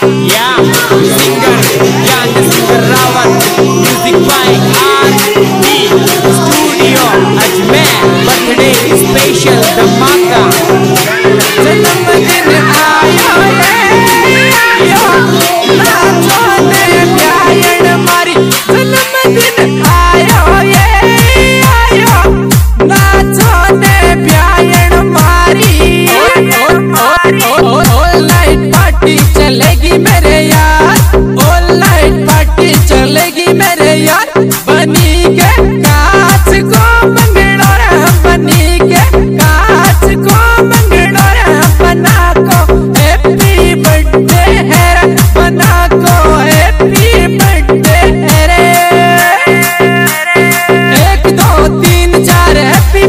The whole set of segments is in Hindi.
Singer Jaan singer Rawat music R D studio Ajmer birthday special जन्मदिन आया है या ना जाने प्यार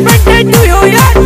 But I do you yet?